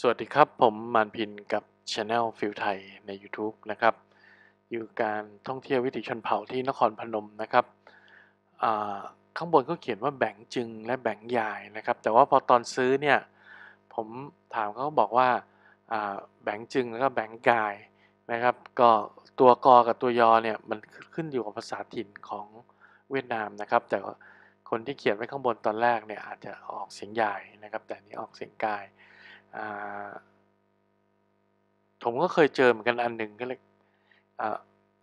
สวัสดีครับ ผมมานพินกับ Channel ฟิลไทยใน YouTube นะครับ อยู่การท่องเที่ยววิถีชนเผ่าที่นครพนมนะครับข้างบนก็เขียนว่าแบ่งจึงและแบ่งยายนะครับ แต่ว่าพอตอนซื้อเนี่ย ผมถามเขาก็บอกว่าแบ่งจึงแล้วก็แบ่งกายนะครับ ก็ตัวกอกับตัวยอเนี่ยมันขึ้นอยู่กับภาษาถิ่นของเวียดนามนะครับ แต่ว่าคนที่เขียนไว้ข้างบนตอนแรกเนี่ยอาจจะออกเสียงยายนะครับ แต่นี้ออกเสียงกาย ผมก็เคยเจอเหมือนกันอันหนึ่งก็เลย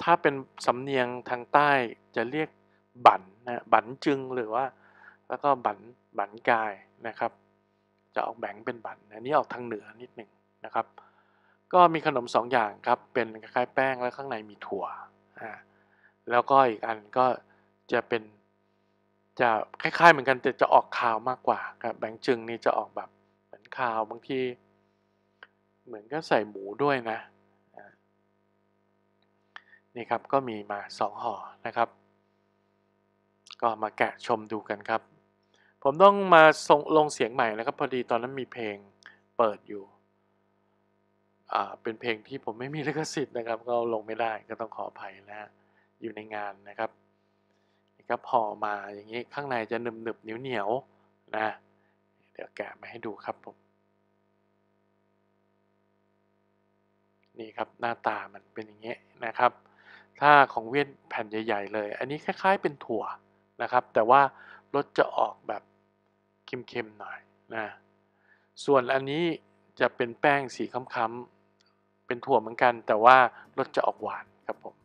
ถ้าเป็นสำเนียงทางใต้จะเรียกบั๋นนะบั๋นจึงหรือว่า แล้วก็บั๋นบั๋นกายนะครับ จะออกแบ่งเป็นบั๋นอันนี้ออกทางเหนือนิดหนึ่งนะครับ ก็มีขนมสองอย่างครับ เป็นคล้ายแป้งแล้วข้างในมีถั่วอ่าแล้วก็อีกอันก็จะเป็นจะคล้ายๆเหมือนกันแต่จะออกคาวมากกว่าครับแบงจึงนี่จะออกแบบ คาวบางที เหมือนก็ใส่หมูด้วยนะนี่ครับก็มีมาสองห่อนะครับ ก็มาแกะชมดูกันครับ ผมต้องมาส่งลงเสียงใหม่นะครับ พอดีตอนนั้นมีเพลงเปิดอยู่อ่าเป็นเพลงที่ผมไม่มีลิขสิทธิ์นะครับ ก็ลงไม่ได้ก็ต้องขออภัยนะอยู่ในงานนะครับนี่ครับห่อมาอย่างนี้ข้างในจะหนึบหนึบเหนียวเหนียวๆนะ เดี๋ยวแกะมาให้ดูครับผม นี่ครับหน้าตามันเป็นอย่างเงี้ยนะครับ ถ้าของเวียดแผ่นใหญ่ ๆ เลย อันนี้คล้าย ๆ เป็นถั่วนะครับ แต่ว่ารสจะออกแบบเค็มๆหน่อยนะส่วนอันนี้จะเป็นแป้งสีค้ำๆเป็นถั่วเหมือนกัน แต่ว่ารสจะออกหวานครับผม